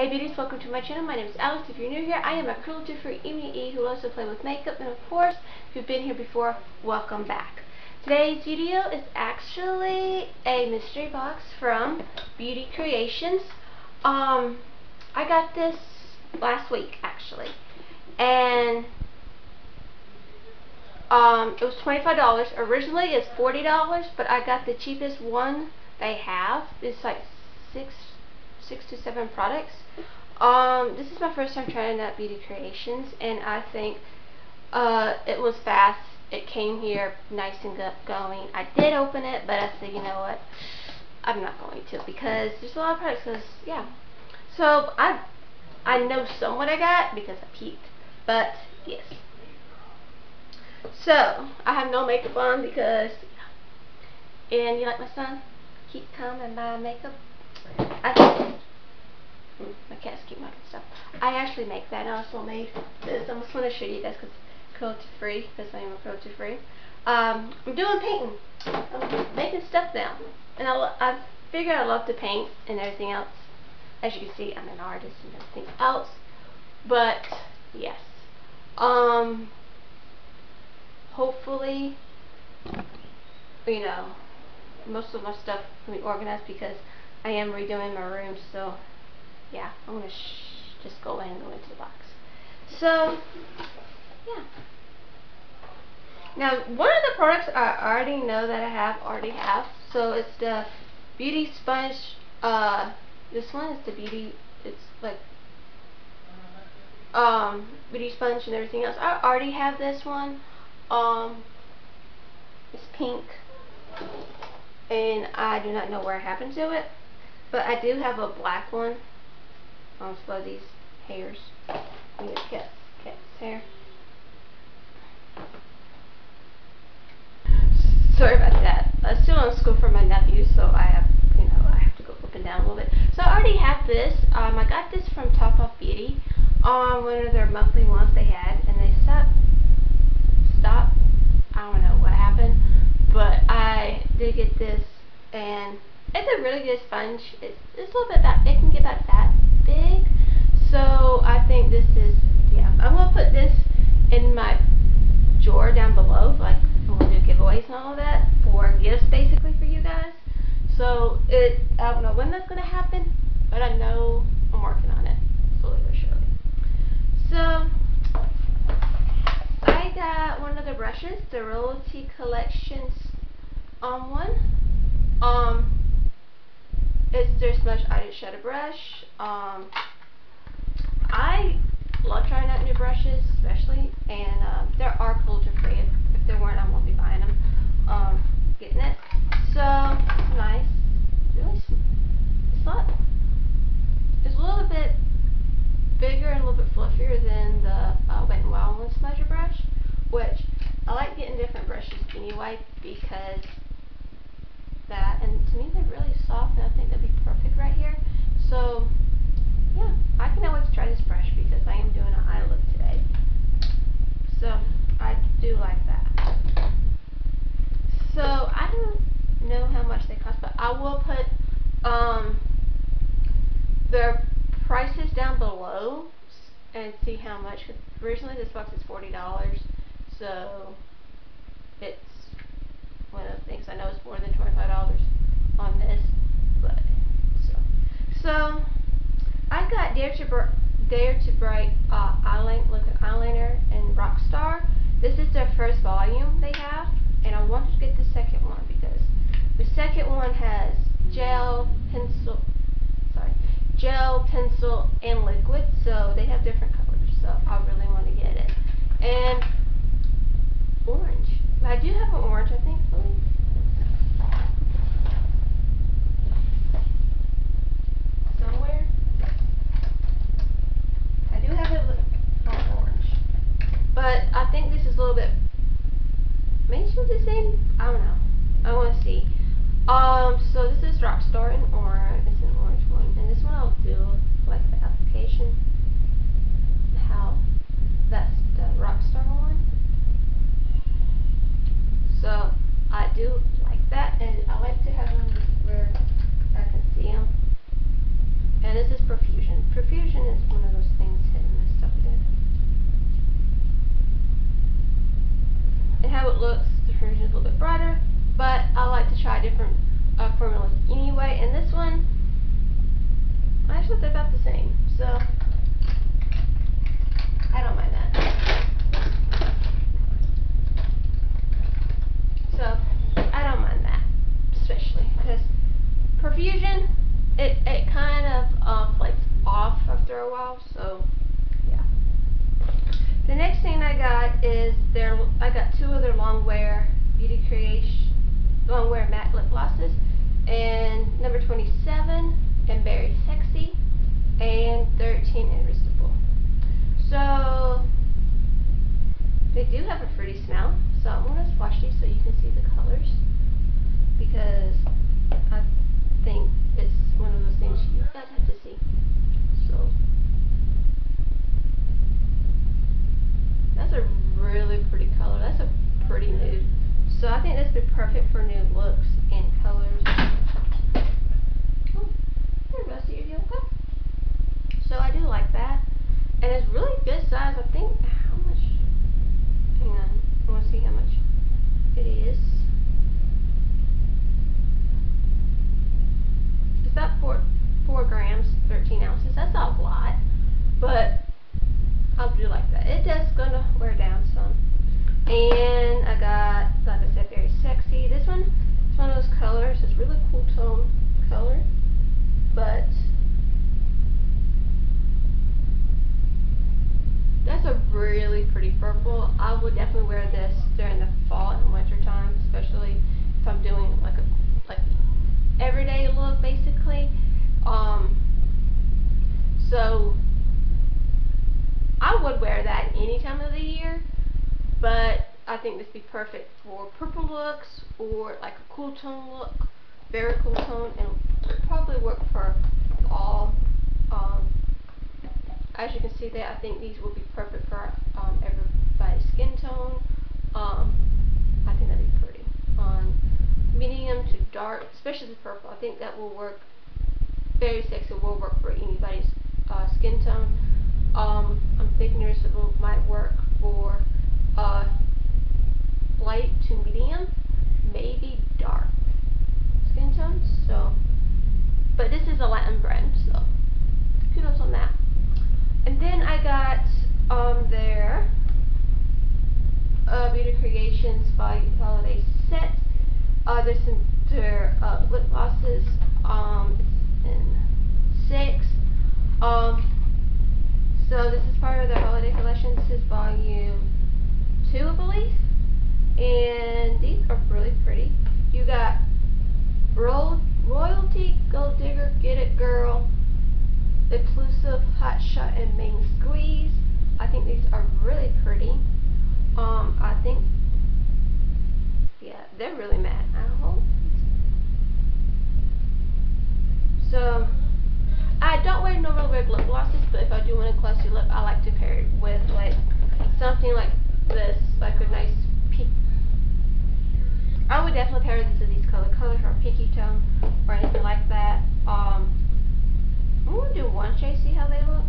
Hey beauties, welcome to my channel. My name is Alex. If you're new here, I am a cruelty-free E who loves to play with makeup. And of course, if you've been here before, welcome back. Today's video is actually a mystery box from Beauty Creations. Um, I got this last week, actually. And um, it was $25. Originally, it's $40, but I got the cheapest one they have. It's like six six to seven products. Um, this is my first time trying out Beauty Creations, and I think uh, it was fast. It came here nice and good going. I did open it, but I said, you know what, I'm not going to because there's a lot of products. Cause, yeah. So I I know some what I got because I peeked, but yes. So I have no makeup on because, and you like my son? Keep coming, buy makeup. I my cats keep knocking stuff. I actually make that. I also made this. I just want to show you guys because cruelty free. Because I am cruelty free. Um, I'm doing painting. I'm making stuff now. And I, I figured I love to paint and everything else. As you can see, I'm an artist and everything else. But, yes. Um, hopefully, you know, most of my stuff can be organized because I am redoing my room, so yeah, I'm going to just go ahead and go into the box. So, yeah. Now, one of the products I already know that I have, already have, so it's the Beauty Sponge, uh, this one is the Beauty, it's like, um, Beauty Sponge and everything else. I already have this one, um, it's pink, and I do not know where happened to it, but I do have a black one on Fuzzy's hairs. I mean, cat's, cat's hair. Sorry about that. I'm still on school for my nephew, so I have, you know, I have to go up and down a little bit. So I already have this. Um, I got this from Top Off Beauty on one of their monthly ones they had, and they stopped, stopped, I don't know what happened, but I did get this, and it's a really good sponge. It's, it's a little bit that, it can get about that big. So I think this is, yeah, I'm going to put this in my drawer down below, like to do giveaways and all that for gifts basically for you guys. So it, I don't know when that's going to happen, but I know I'm working on it slowly but surely. So I got one of the brushes, the Royalty Collections um, one. Um, it's their Smudge Eyeshadow Brush. Um, I love trying out new brushes, especially, and um, there are cruelty free. If, if there weren't, I won't be buying them. Um, getting it. So, it's nice. Really, it's not, it's a little bit bigger and a little bit fluffier than the uh, Wet n Wild One Smudger brush, which I like getting different brushes anyway because that, and to me they're really soft, and I think they'll be perfect right here. So, yeah, I can always try this brush because I am doing an eye look today. So, I like that. So, I don't know how much they cost, but I will put um, their prices down below and see how much. Cause Originally, this box is $40, so it's one of the things I know is more than $25 on this. But so, so I got Dare to Dare to Bright uh, eyeliner, liquid eyeliner in Rockstar. This is their first volume they have, and I wanted to get the second one because the second one has gel, pencil, sorry, gel, pencil, and liquid, so they have different colors. So I really want to get it. And orange. I do have an orange, I think. Somewhere. I do have it on orange. But I think this is a little bit, maybe it's the same, I don't know. I want to see. Um, so this is Rockstar in orange. It's an orange one. And this one I'll do like the application. How that's the Rockstar one. So I do like that, and I like to have try different uh, formulas anyway, and this one, I actually they're about the same, so I don't mind that. So, I don't mind that, especially, because Profusion, it, it kind of, um, flakes off after a while, so, yeah. The next thing I got is their, I got two of their long wear beauty creation, long wear matte lip glosses, and number twenty-seven, and Berry Sexy, and thirteen, Irresistible. So, they do have a fruity smell, so I'm gonna swatch these so you can see the colors, because I think it's one of those things you guys have to see. So, that's a really pretty color. That's a pretty nude. So I think this would be perfect for new looks and colors. Oh, there Rusty, you okay? So I do like that. And it's really good size. I think, how much? Hang on. I want to see how much it is. It's about four, four grams, 13 ounces. That's not a lot. But I do like that. It does gonna wear down some. And I got, like I said, Berry Sexy. This one, it's one of those colors. It's really cool tone color. But that's a really pretty purple. I would definitely wear this during the fall and winter time, especially if I'm doing like a like everyday look basically. Um so I would wear that any time of the year, but I think this would be perfect for purple looks or like a cool tone look, very cool tone, and probably work for all. Um, as you can see there, I think these will be perfect for um, everybody's skin tone. Um, I think that'd be pretty. On medium to dark, especially the purple, I think that will work Berry Sexy, will work for anybody's uh, skin tone. Um, I'm thinking irresistible might work for uh, light to medium, maybe dark skin tones. So, but this is a Latin brand, so kudos on that. And then I got um, their uh, Beauty Creations by Holiday set. Uh, there's some their uh, lip glosses. Um, it's in six. Um, so this is part of the holiday collection. This is volume two, I believe. And these are really pretty. You got Ro Royalty, Gold Digger, Get It Girl, Exclusive, Hot Shot, and Main Squeeze. I think these are really pretty. Um, I think, yeah, they're really matte. I hope. So, don't wear normally wear lip glosses, but if I do want a glossy lip, I like to pair it with like something like this, like a nice pink. I would definitely pair this with these color colors or pinky tone or anything like that. Um, I'm gonna do one shade, see how they look,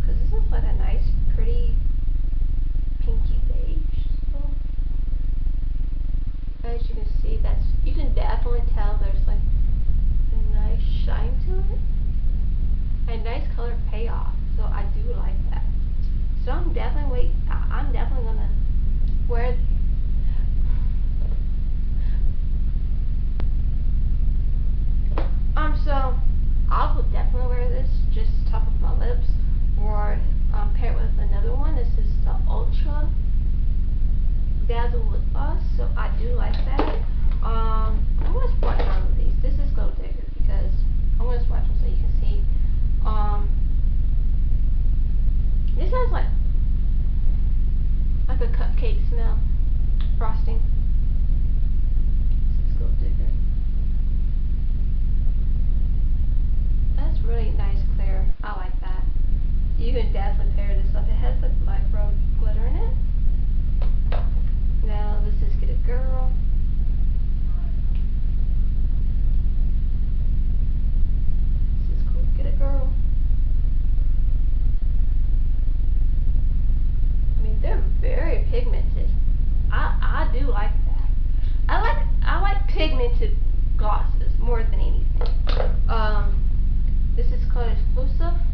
because this is like a nice, pretty pinky beige. So, as you can see, that's you can definitely tell there's like a nice shine to it a nice color payoff. So I do like that. So I'm definitely wait. I, I'm definitely gonna wear. Um. So I will definitely wear this just top of my lips, or um, pair it with another one. This is the Ultra Dazzle with us, So I do like that. Um. I'm gonna swatch one of these. This is Gold Digger because I'm gonna swatch them so you can see. Um, this has like like a cupcake smell, frosting. This is Gold Digger. That's really nice, clear. I like that. You can definitely pair this up. It exclusive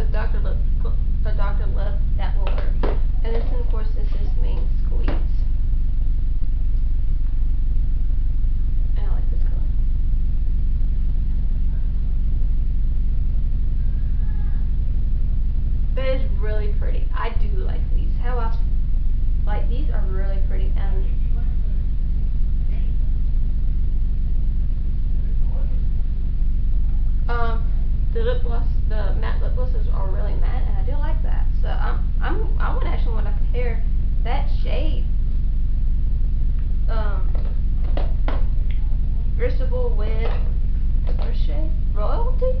off Dr. Lip, a Dr. Lip, that will work. And this one, of course, this is main squeeze. And I like this color. But it's really pretty. I do like these. How else? Like these are really pretty and the lip gloss the matte lip glosses are really matte and I do like that. So I'm I'm I would actually want to pair that shade um Versatile with first shade royalty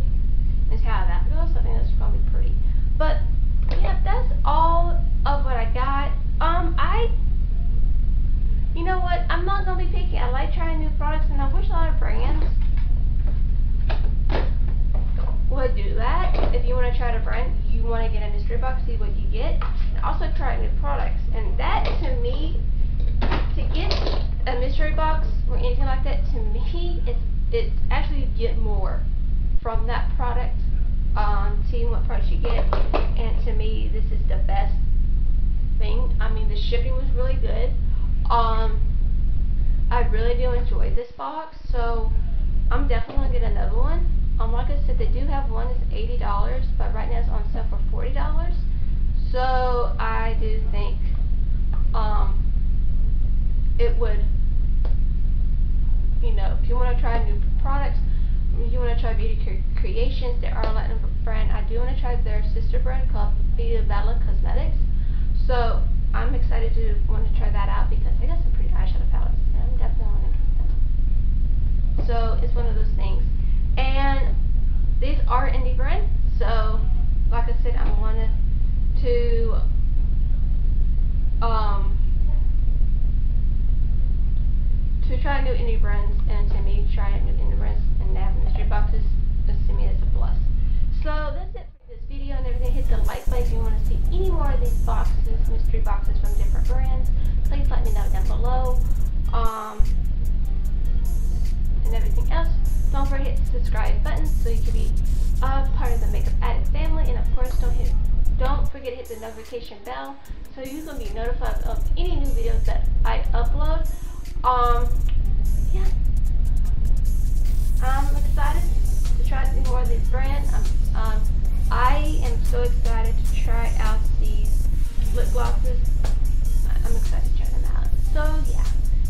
see how that goes. I think that's probably pretty. But yeah, that's all of what I got. Um, I, you know what? I'm not gonna be picky. I like trying new products, and I wish a lot of brands would do that. If you want to try a brand, you want to get a mystery box, see what you get, and also try new products. And that, to me, to get a mystery box or anything like that, to me, it's it's actually get more from that product um, seeing what price you get. And to me, this is the best thing. I mean, the shipping was really good. Um, I really do enjoy this box, so I'm definitely gonna get another one. Um, like I said, they do have one that's eighty dollars, but right now it's on sale for forty dollars. So I do think um, it would, you know, if you want to try new products, you want to try Beauty Cre Creations, they are a Latin brand. I do want to try their sister brand called Vita Bella Cosmetics. So I'm excited to want to try that out because they got some pretty eyeshadow palettes, I'm definitely want to get them. So it's one of those things. And these are indie brand, so like I said, I wanted to um to try new indie brands and to me trying new indie brands and have mystery boxes to me is a plus. So that's it for this video and everything. Hit the like button if you want to see any more of these boxes, mystery boxes from different brands. Please let me know down below. Um and everything else, don't forget to subscribe button so you can be a part of the Makeup Addict family. And of course, don't hit, don't forget to hit the notification bell so you can be notified of any new videos that I upload. Um, yeah, I'm excited to try some more of this brand. I'm, um, I am so excited to try out these lip glosses. I'm excited to try them out. So yeah,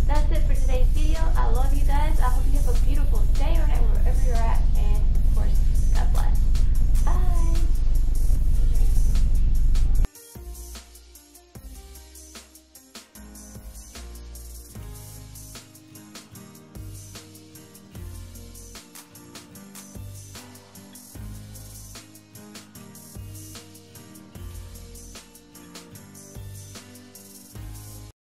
that's it for today's video. I love you.